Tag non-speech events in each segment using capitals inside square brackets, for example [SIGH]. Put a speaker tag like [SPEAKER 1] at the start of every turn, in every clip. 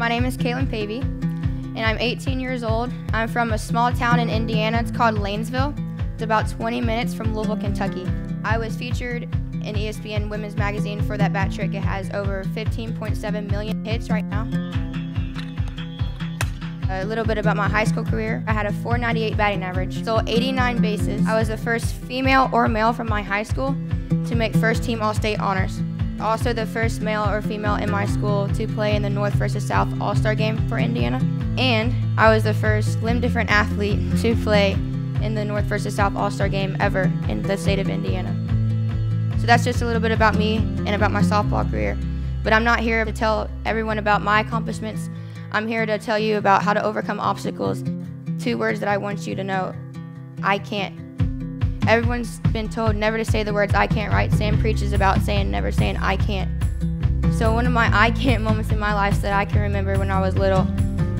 [SPEAKER 1] My name is Katelyn Pavey, and I'm 18 years old. I'm from a small town in Indiana. It's called Lanesville. It's about 20 minutes from Louisville, Kentucky. I was featured in ESPN Women's Magazine for that bat trick. It has over 15.7 million hits right now. A little bit about my high school career. I had a 498 batting average, stole 89 bases. I was the first female or male from my high school to make first team All State honors also the first male or female in my school to play in the North versus South All Star game for Indiana. And I was the first limb different athlete to play in the North versus South All Star game ever in the state of Indiana. So that's just a little bit about me and about my softball career. But I'm not here to tell everyone about my accomplishments. I'm here to tell you about how to overcome obstacles. Two words that I want you to know I can't Everyone's been told never to say the words I can't write. Sam preaches about saying never saying I can't. So one of my [LAUGHS] I can't moments in my life that I can remember when I was little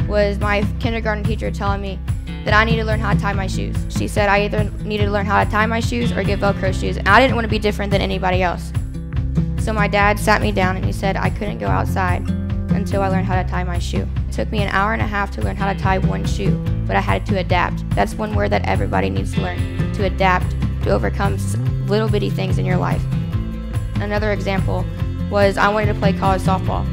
[SPEAKER 1] was my kindergarten teacher telling me that I need to learn how to tie my shoes. She said I either needed to learn how to tie my shoes or get Velcro shoes. And I didn't want to be different than anybody else. So my dad sat me down and he said I couldn't go outside until I learned how to tie my shoe. It took me an hour and a half to learn how to tie one shoe, but I had to adapt. That's one word that everybody needs to learn to adapt to overcome little bitty things in your life. Another example was I wanted to play college softball.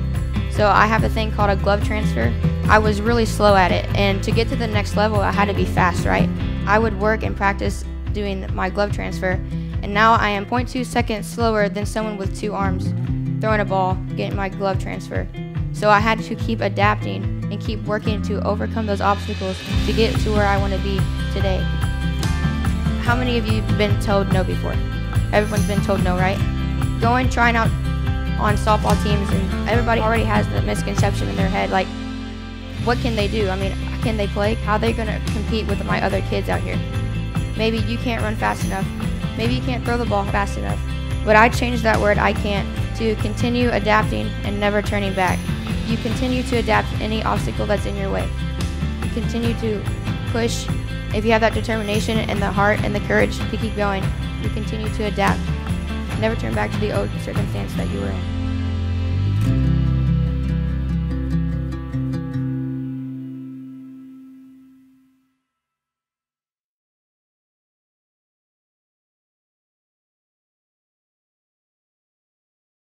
[SPEAKER 1] So I have a thing called a glove transfer. I was really slow at it, and to get to the next level, I had to be fast, right? I would work and practice doing my glove transfer, and now I am 0.2 seconds slower than someone with two arms throwing a ball, getting my glove transfer. So I had to keep adapting and keep working to overcome those obstacles to get to where I want to be today. How many of you have been told no before? Everyone's been told no, right? Going, trying out on softball teams, and everybody already has the misconception in their head like, what can they do? I mean, can they play? How are they going to compete with my other kids out here? Maybe you can't run fast enough. Maybe you can't throw the ball fast enough. But I changed that word, I can't, to continue adapting and never turning back. You continue to adapt any obstacle that's in your way. You continue to push if you have that determination and the heart and the courage to keep going, you continue to adapt. Never turn back to the old circumstance that you were in.